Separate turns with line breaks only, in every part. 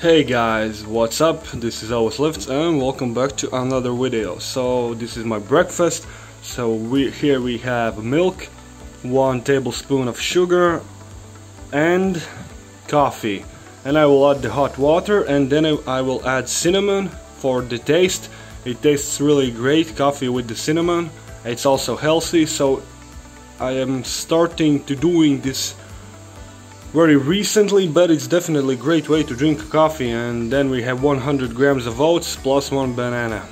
Hey guys, what's up? This is Elvis Lifts and welcome back to another video. So this is my breakfast. So we here we have milk, one tablespoon of sugar and coffee. And I will add the hot water and then I will add cinnamon for the taste. It tastes really great, coffee with the cinnamon. It's also healthy, so I am starting to doing this very recently, but it's definitely a great way to drink coffee. And then we have 100 grams of oats plus one banana.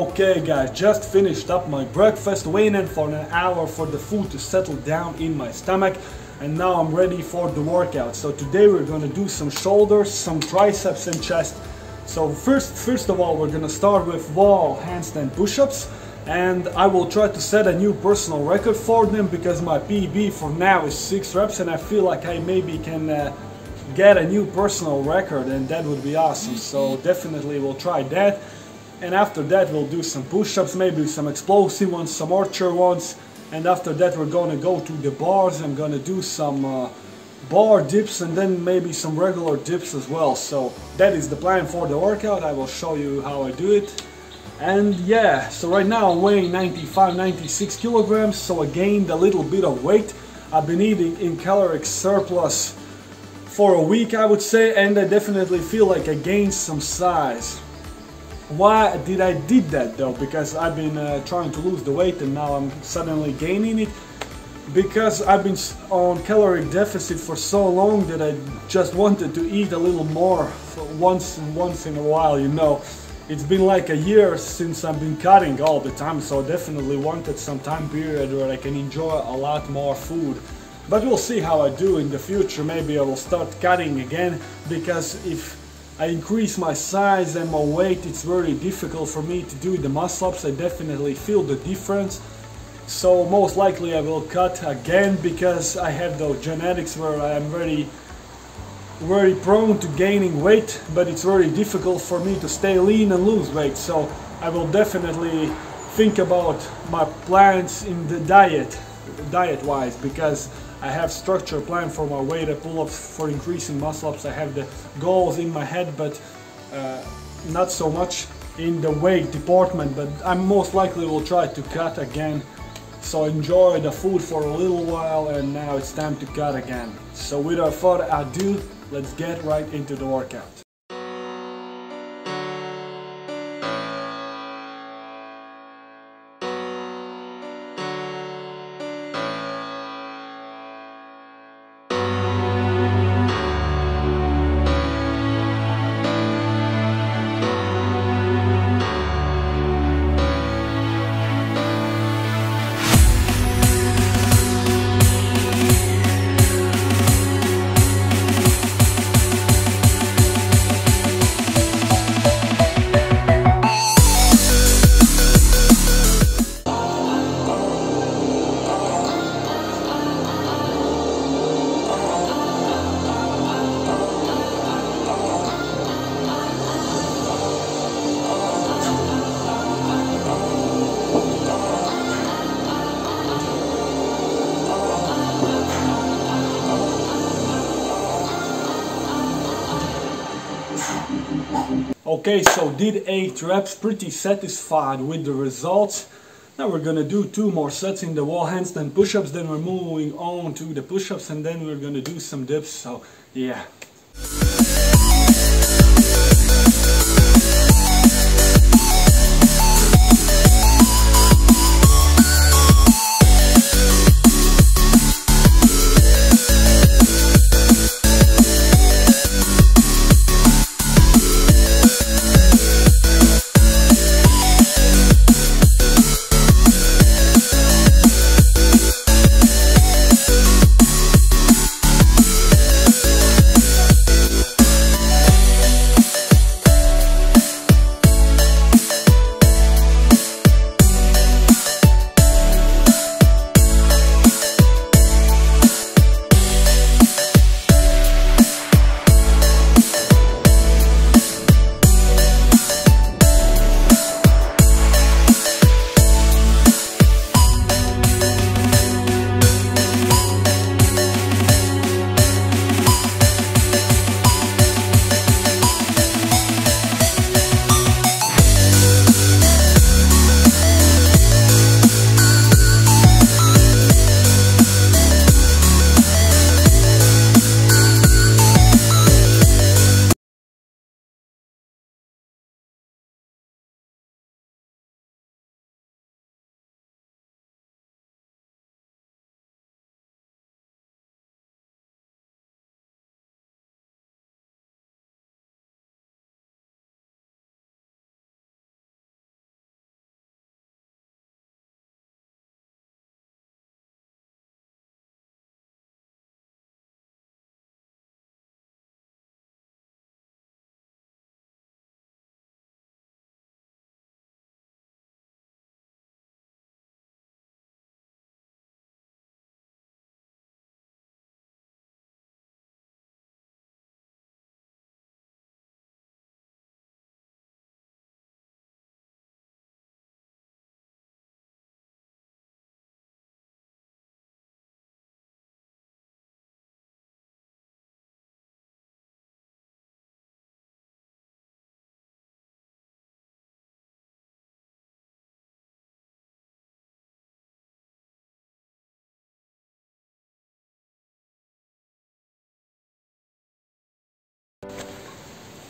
Okay guys, just finished up my breakfast, waiting for an hour for the food to settle down in my stomach and now I'm ready for the workout. So today we're gonna do some shoulders, some triceps and chest. So first, first of all, we're gonna start with wall handstand push-ups and I will try to set a new personal record for them because my PB for now is 6 reps and I feel like I maybe can uh, get a new personal record and that would be awesome. So definitely we'll try that and after that we'll do some push-ups, maybe some explosive ones, some archer ones, and after that we're gonna go to the bars, I'm gonna do some uh, bar dips and then maybe some regular dips as well. So that is the plan for the workout, I will show you how I do it. And yeah, so right now I'm weighing 95, 96 kilograms, so I gained a little bit of weight. I've been eating in caloric surplus for a week I would say and I definitely feel like I gained some size. Why did I did that though? Because I've been uh, trying to lose the weight and now I'm suddenly gaining it. Because I've been on caloric deficit for so long that I just wanted to eat a little more once once in a while, you know. It's been like a year since I've been cutting all the time, so I definitely wanted some time period where I can enjoy a lot more food. But we'll see how I do in the future. Maybe I will start cutting again because if I increase my size and my weight, it's very difficult for me to do the muscle ups. I definitely feel the difference. So most likely I will cut again because I have those genetics where I am very very prone to gaining weight, but it's very difficult for me to stay lean and lose weight. So I will definitely think about my plans in the diet, diet wise, because I have structure plan for my weight pull-ups for increasing muscle ups. I have the goals in my head, but uh, not so much in the weight department. But I most likely will try to cut again. So enjoy the food for a little while, and now it's time to cut again. So without further ado, let's get right into the workout. Okay, so did 8 reps, pretty satisfied with the results. Now we're gonna do two more sets in the wall handstand push-ups, then we're moving on to the push-ups and then we're gonna do some dips, so yeah.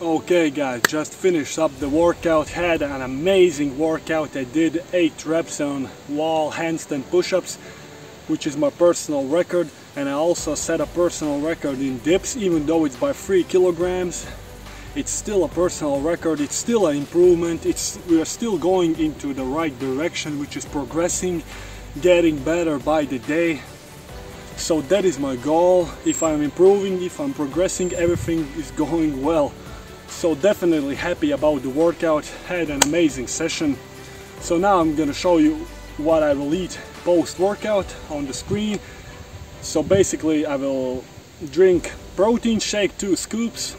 Okay guys, just finished up the workout, had an amazing workout. I did 8 reps on wall handstand push-ups, which is my personal record. And I also set a personal record in dips, even though it's by 3 kilograms. It's still a personal record, it's still an improvement, it's, we are still going into the right direction, which is progressing, getting better by the day. So that is my goal. If I'm improving, if I'm progressing, everything is going well. So definitely happy about the workout. Had an amazing session. So now I'm gonna show you what I will eat post workout on the screen. So basically I will drink protein shake two scoops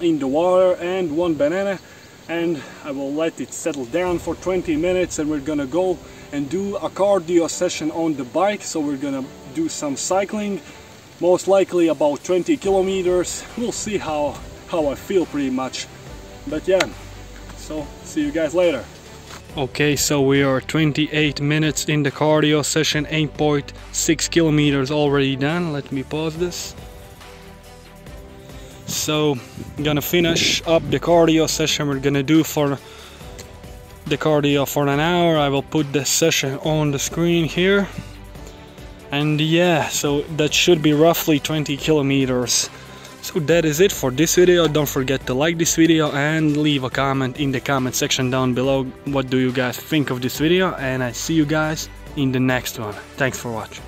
in the water and one banana and I will let it settle down for 20 minutes and we're gonna go and do a cardio session on the bike so we're gonna do some cycling most likely about 20 kilometers we'll see how how I feel pretty much. But yeah, so see you guys later. Okay, so we are 28 minutes in the cardio session, 8.6 kilometers already done. Let me pause this. So, gonna finish up the cardio session we're gonna do for the cardio for an hour. I will put the session on the screen here. And yeah, so that should be roughly 20 kilometers. So that is it for this video. Don't forget to like this video and leave a comment in the comment section down below. What do you guys think of this video? And I see you guys in the next one. Thanks for watching.